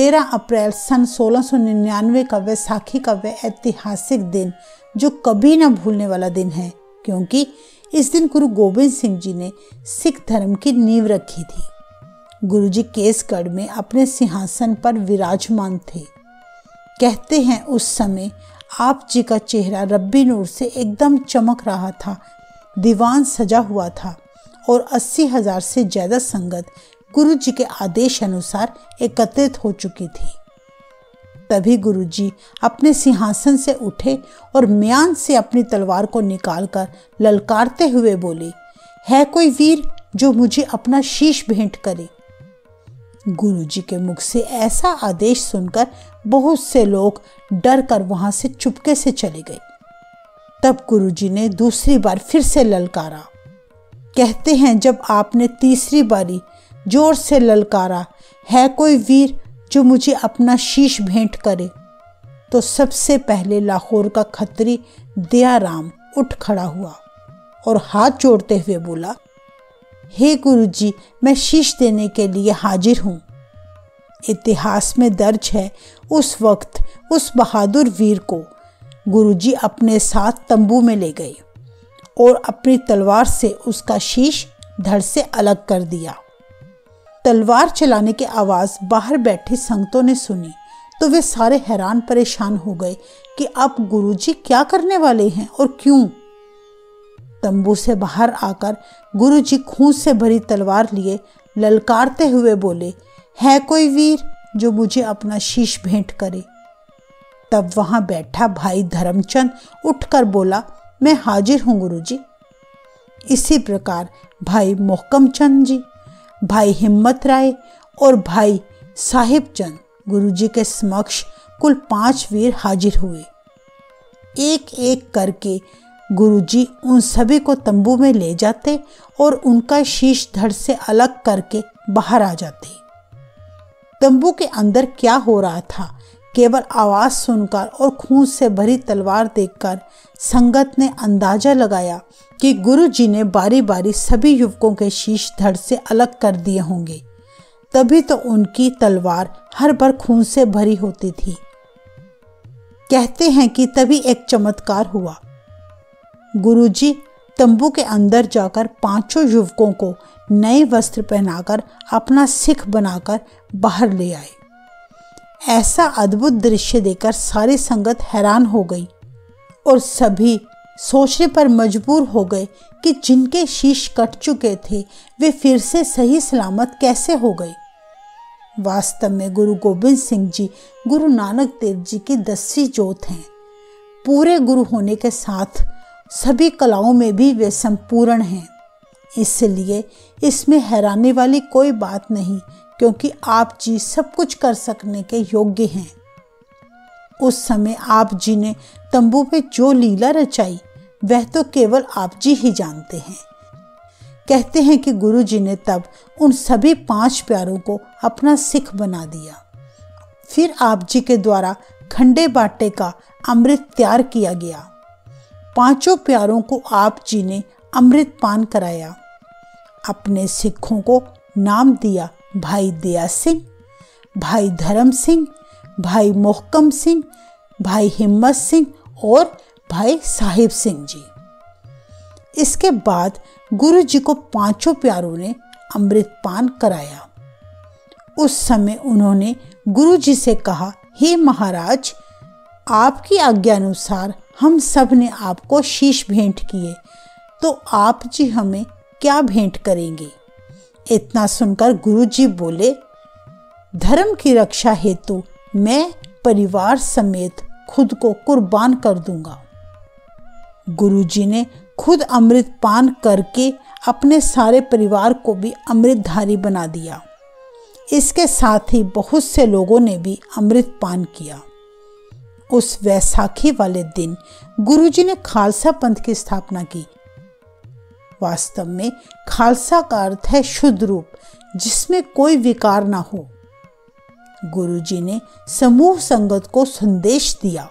तेरह अप्रैल सन 1699 का वैसाखी का वह ऐतिहासिक दिन, जो कभी न भूलने वाला दिन है, क्योंकि इस दिन गुरु गोविंद सिंह जी ने सिख धर्म की नींव रखी थी। गुरुजी केसगढ़ में अपने सिंहासन पर विराजमान थे। कहते हैं उस समय आप जी का चेहरा रब्बी नूर से एकदम चमक रहा था, दीवान सजा हुआ था और अस्सी हज़ार से ज़्यादा संगत गुरु जी के आदेश अनुसार एकत्रित हो चुकी थी। तभी गुरुजी अपने सिंहासन से उठे और म्यान से अपनी तलवार को निकालकर ललकारते हुए बोले, है कोई वीर जो मुझे अपना शीश भेंट करे? गुरुजी के मुख से ऐसा आदेश सुनकर बहुत से लोग डर कर वहाँ से चुपके से चले गए। तब गुरुजी ने दूसरी बार फिर से ललकारा। कहते हैं जब आपने तीसरी बारी ज़ोर से ललकारा, है कोई वीर जो मुझे अपना शीश भेंट करे? तो सबसे पहले लाहौर का खत्री दयाराम उठ खड़ा हुआ और हाथ जोड़ते हुए बोला, हे गुरुजी, मैं शीश देने के लिए हाजिर हूँ। इतिहास में दर्ज है उस वक्त उस बहादुर वीर को गुरुजी अपने साथ तंबू में ले गए और अपनी तलवार से उसका शीश धड़ से अलग कर दिया। तलवार चलाने की आवाज़ बाहर बैठे संगतों ने सुनी तो वे सारे हैरान परेशान हो गए कि अब गुरुजी क्या करने वाले हैं और क्यों? तंबू से बाहर आकर गुरुजी खून से भरी तलवार लिए ललकारते हुए बोले, है कोई वीर जो मुझे अपना शीश भेंट करे? तब वहाँ बैठा भाई धर्मचंद उठकर बोला, मैं हाजिर हूँ गुरुजी। इसी प्रकार भाई मोहकम चंद जी भाई हिम्मत राय और भाई साहिब चंद गुरु जी के समक्ष कुल पाँच वीर हाजिर हुए। एक एक करके गुरु जी उन सभी को तंबू में ले जाते और उनका शीश धड़ से अलग करके बाहर आ जाते। तंबू के अंदर क्या हो रहा था? केवल आवाज़ सुनकर और खून से भरी तलवार देखकर संगत ने अंदाज़ा लगाया कि गुरु जी ने बारी बारी सभी युवकों के शीश धड़ से अलग कर दिए होंगे। तभी तो उनकी तलवार हर बार खून से भरी होती थी। कहते हैं कि तभी एक चमत्कार हुआ। गुरुजी तंबू के अंदर जाकर पाँचों युवकों को नए वस्त्र पहनाकर अपना सिख बनाकर बाहर ले आए। ऐसा अद्भुत दृश्य देखकर सारी संगत हैरान हो गई और सभी सोचने पर मजबूर हो गए कि जिनके शीश कट चुके थे, वे फिर से सही सलामत कैसे हो गए। वास्तव में गुरु गोविंद सिंह जी, गुरु नानक देव जी की दसवीं जोत हैं। पूरे गुरु होने के साथ सभी कलाओं में भी वे संपूर्ण हैं। इसलिए इसमें हैरानी वाली कोई बात नहीं क्योंकि आप जी सब कुछ कर सकने के योग्य हैं। उस समय आप जी ने तंबू पे जो लीला रचाई, वह तो केवल आप जी ही जानते हैं। कहते हैं कि गुरु जी ने तब उन सभी पाँच प्यारों को अपना सिख बना दिया। फिर आप जी के द्वारा खंडे बाटे का अमृत तैयार किया गया। पाँचों प्यारों को आप जी ने अमृत पान कराया। अपने सिखों को नाम दिया भाई दया सिंह, भाई धर्म सिंह, भाई मोहकम सिंह, भाई हिम्मत सिंह और भाई साहिब सिंह जी। इसके बाद गुरु जी को पाँचों प्यारों ने अमृत पान कराया। उस समय उन्होंने गुरु जी से कहा, हे महाराज, आपकी आज्ञा अनुसार हम सबने आपको शीश भेंट किए तो आप जी हमें क्या भेंट करेंगे? इतना सुनकर गुरुजी बोले, धर्म की रक्षा हेतु मैं परिवार समेत खुद को कुर्बान कर दूँगा। गुरुजी ने खुद अमृत पान करके अपने सारे परिवार को भी अमृतधारी बना दिया। इसके साथ ही बहुत से लोगों ने भी अमृत पान किया। उस वैसाखी वाले दिन गुरुजी ने खालसा पंथ की स्थापना की। वास्तव में खालसा का अर्थ है शुद्ध रूप, जिसमें कोई विकार ना हो। गुरुजी ने समूह संगत को संदेश दिया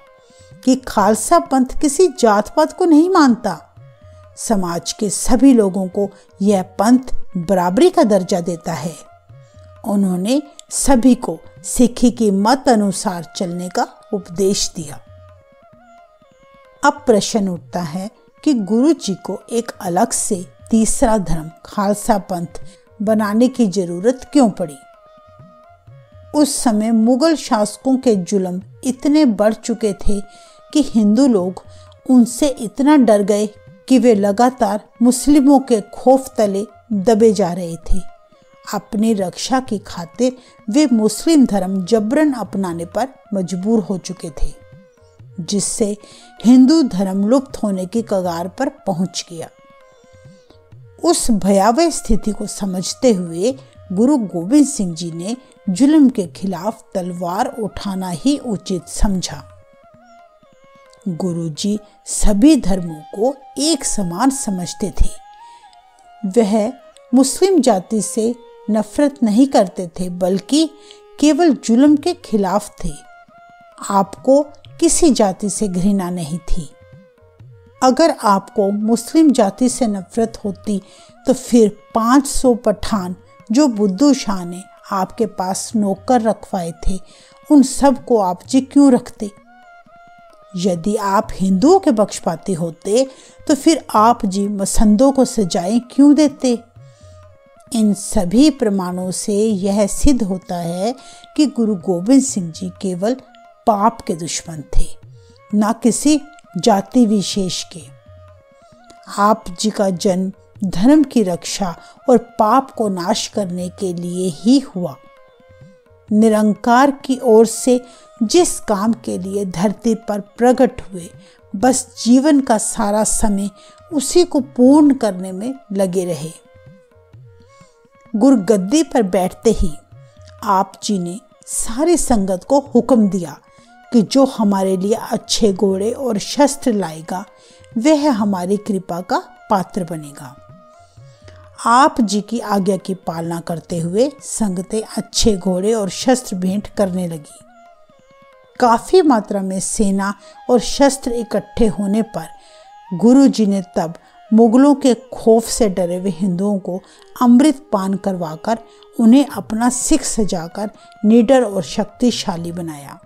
कि खालसा पंथ किसी जात पात को नहीं मानता। समाज के सभी लोगों को यह पंथ बराबरी का दर्जा देता है। उन्होंने सभी को सिखी की मत अनुसार चलने का उपदेश दिया। अब प्रश्न उठता है कि गुरु जी को एक अलग से तीसरा धर्म खालसा पंथ बनाने की ज़रूरत क्यों पड़ी? उस समय मुगल शासकों के जुल्म इतने बढ़ चुके थे कि हिंदू लोग उनसे इतना डर गए कि वे लगातार मुस्लिमों के खौफ तले दबे जा रहे थे। अपनी रक्षा की खातिर वे मुस्लिम धर्म जबरन अपनाने पर मजबूर हो चुके थे। जिससे हिंदू धर्म लुप्त होने की कगार पर पहुँच गया। उस भयावह स्थिति को समझते हुए गुरु गोविंद सिंह जी ने जुल्म के खिलाफ तलवार उठाना ही उचित समझा। गुरुजी सभी धर्मों को एक समान समझते थे। वह मुस्लिम जाति से नफरत नहीं करते थे, बल्कि केवल जुल्म के खिलाफ थे। आपको किसी जाति से घृणा नहीं थी। अगर आपको मुस्लिम जाति से नफरत होती तो फिर 500 पठान जो बुद्धू शाह ने आपके पास नौकर रखवाए थे, उन सबको आप जी क्यों रखते? यदि आप हिंदुओं के पक्षपाती होते तो फिर आप जी मसंदों को सजाएँ क्यों देते? इन सभी प्रमाणों से यह सिद्ध होता है कि गुरु गोविंद सिंह जी केवल पाप के दुश्मन थे, ना किसी जाति विशेष के। आप जी का जन्म धर्म की रक्षा और पाप को नाश करने के लिए ही हुआ। निरंकार की ओर से जिस काम के लिए धरती पर प्रकट हुए, बस जीवन का सारा समय उसी को पूर्ण करने में लगे रहे। गुरु गद्दी पर बैठते ही आप जी ने सारी संगत को हुक्म दिया कि जो हमारे लिए अच्छे घोड़े और शस्त्र लाएगा, वह हमारी कृपा का पात्र बनेगा। आप जी की आज्ञा की पालना करते हुए संगते अच्छे घोड़े और शस्त्र भेंट करने लगी। काफ़ी मात्रा में सेना और शस्त्र इकट्ठे होने पर गुरु जी ने तब मुगलों के खौफ से डरे हुए हिंदुओं को अमृत पान करवाकर उन्हें अपना सिख सजाकर निडर और शक्तिशाली बनाया।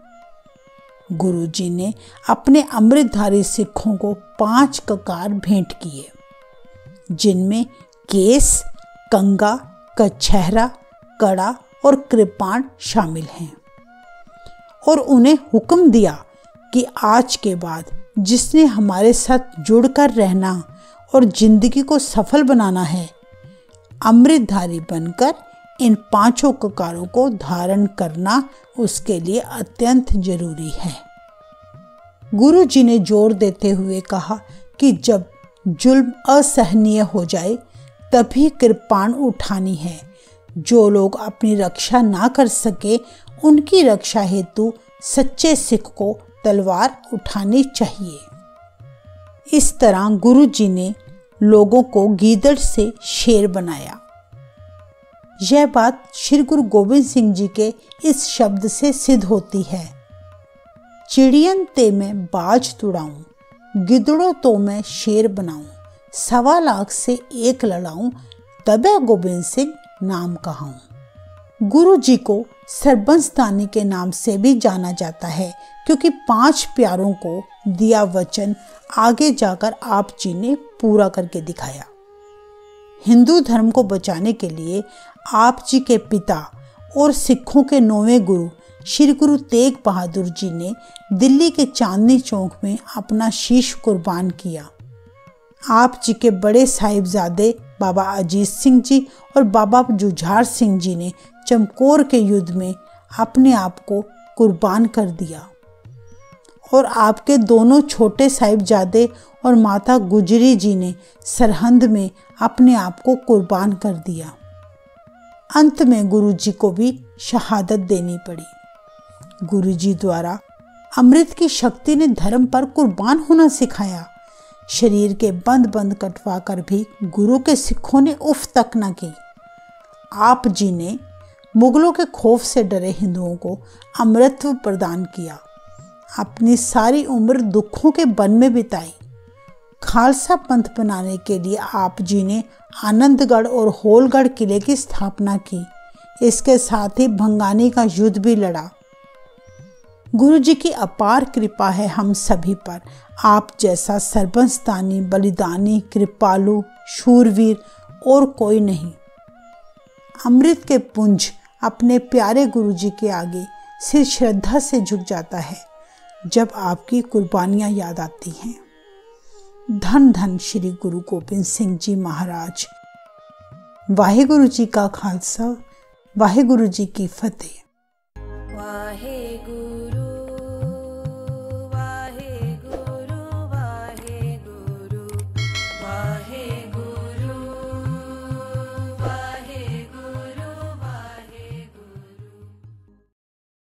गुरु जी ने अपने अमृतधारी सिखों को पाँच ककार भेंट किए, जिनमें केस, कंगा, कछहरा, कड़ा और कृपाण शामिल हैं और उन्हें हुक्म दिया कि आज के बाद जिसने हमारे साथ जुड़कर रहना और ज़िंदगी को सफल बनाना है, अमृतधारी बनकर इन पाँचों ककारों को धारण करना उसके लिए अत्यंत ज़रूरी है। गुरु जी ने ज़ोर देते हुए कहा कि जब जुल्म असहनीय हो जाए, तभी कृपाण उठानी है। जो लोग अपनी रक्षा ना कर सके, उनकी रक्षा हेतु सच्चे सिख को तलवार उठानी चाहिए। इस तरह गुरु जी ने लोगों को गीदड़ से शेर बनाया। यह बात श्री गुरु गोविंद सिंह जी के इस शब्द से सिद्ध होती है। चिड़ियन ते मैं बाज तुड़ाऊं, गिदड़ों तो मैं शेर बनाऊँ, सवा लाख से एक लड़ाऊं, तबे गोविंद सिंह नाम कहाऊं। गुरु जी को सरबंसदानी के नाम से भी जाना जाता है, क्योंकि पाँच प्यारों को दिया वचन आगे जाकर आप जी ने पूरा करके दिखाया। हिंदू धर्म को बचाने के लिए आप जी के पिता और सिखों के नौवें गुरु श्री गुरु तेग बहादुर जी ने दिल्ली के चांदनी चौक में अपना शीश कुर्बान किया। आप जी के बड़े साहिबजादे बाबा अजीत सिंह जी और बाबा जुझार सिंह जी ने चमकोर के युद्ध में अपने आप को कुर्बान कर दिया। और आपके दोनों छोटे साहिबजादे और माता गुजरी जी ने सरहंद में अपने आप को कुर्बान कर दिया। अंत में गुरु जी को भी शहादत देनी पड़ी। गुरु जी द्वारा अमृत की शक्ति ने धर्म पर कुर्बान होना सिखाया। शरीर के बंद बंद कटवा कर भी गुरु के सिखों ने उफ तक न की। आप जी ने मुगलों के खौफ से डरे हिंदुओं को अमृत प्रदान किया। अपनी सारी उम्र दुखों के वन में बिताई। खालसा पंथ बनाने के लिए आप जी ने आनंदगढ़ और होलगढ़ किले की स्थापना की। इसके साथ ही भंगानी का युद्ध भी लड़ा। गुरु जी की अपार कृपा है हम सभी पर। आप जैसा सर्वंसदानी बलिदानी, कृपालु, शूरवीर और कोई नहीं। अमृत के पुंज अपने प्यारे गुरु जी के आगे सिर श्रद्धा से झुक जाता है। जब आपकी कुर्बानियाँ याद आती हैं। धन धन श्री गुरु गोबिंद सिंह जी महाराज। वाहेगुरु जी का खालसा, वाहेगुरु जी की फतेह।